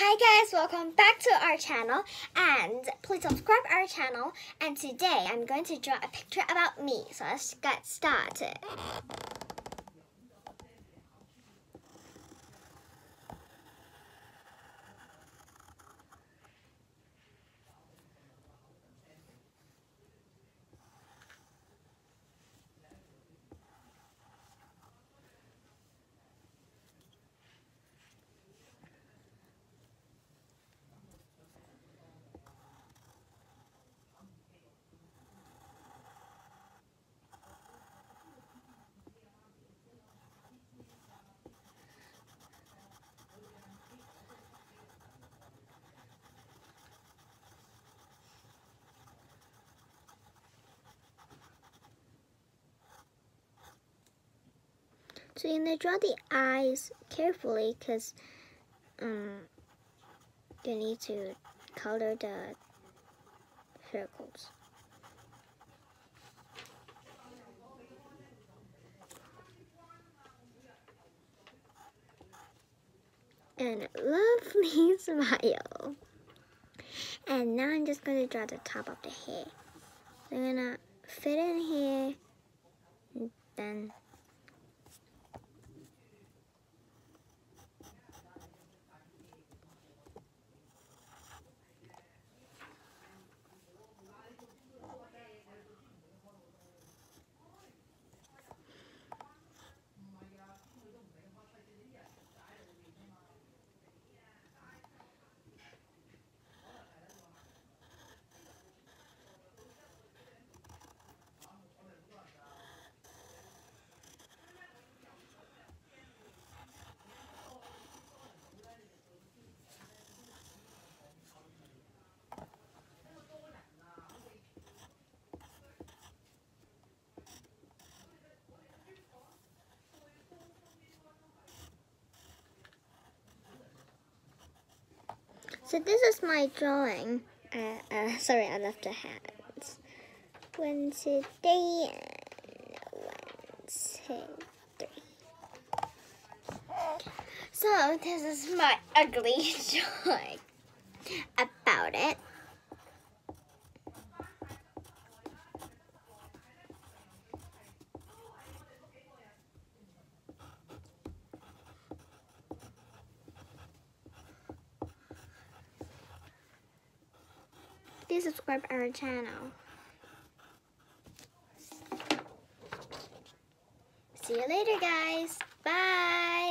Hi guys, welcome back to our channel and please subscribe our channel and today I'm going to draw a picture about me. So let's get started. So you need to draw the eyes carefully because um, you need to color the circles. And lovely smile. And now I'm just going to draw the top of the hair. I'm going to fit in here, and then So this is my drawing. Uh, uh, sorry, I left the hands. Wednesday and Wednesday. So this is my ugly drawing about it. Please subscribe our channel. See you later guys. Bye.